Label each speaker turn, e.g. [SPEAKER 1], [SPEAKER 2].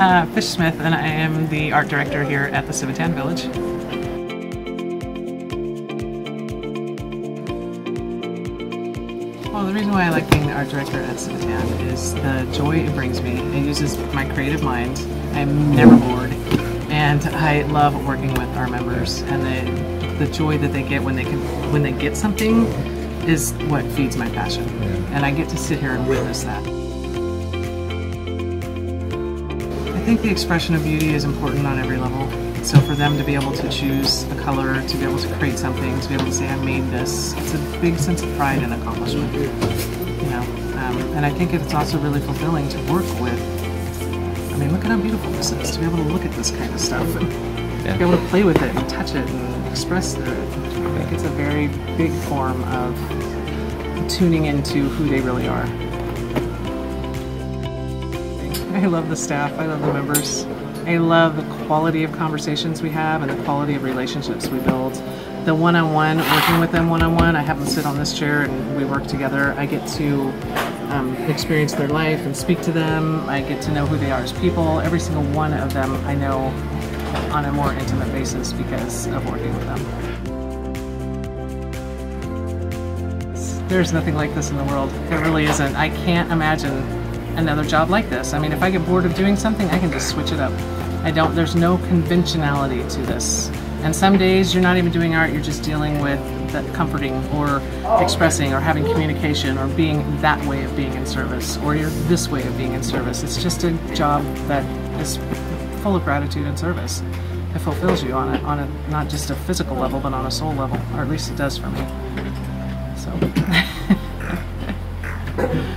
[SPEAKER 1] Uh, Fish Smith, and I am the art director here at the Civitan Village. Well, the reason why I like being the art director at Civitan is the joy it brings me. It uses my creative mind. I'm never bored, and I love working with our members. And the the joy that they get when they can when they get something is what feeds my passion. And I get to sit here and witness that. Think the expression of beauty is important on every level. So for them to be able to choose a color, to be able to create something, to be able to say I made this, it's a big sense of pride and accomplishment. You know, um, and I think it's also really fulfilling to work with. I mean, look at how beautiful this is. To be able to look at this kind of stuff and
[SPEAKER 2] Yeah.
[SPEAKER 1] be able to play with it and touch it and express it. I think it's a very big form of tuning into who they really are. I love the staff. I love the members. I love the quality of conversations we have and the quality of relationships we build. The one-on-one, working with them one-on-one, I have them sit on this chair and we work together. I get to um, experience their life and speak to them. I get to know who they are as people. Every single one of them I know on a more intimate basis because of working with them. There's nothing like this in the world. There really isn't. I can't imagine another job like this. I mean, if I get bored of doing something, I can just switch it up. I don't, there's no conventionality to this. And some days you're not even doing art, you're just dealing with that comforting or expressing or having communication or being that way of being in service or you're this way of being in service. It's just a job that is full of gratitude and service. It fulfills you on a, on a not just a physical level, but on a soul level, or at least it does for me. So.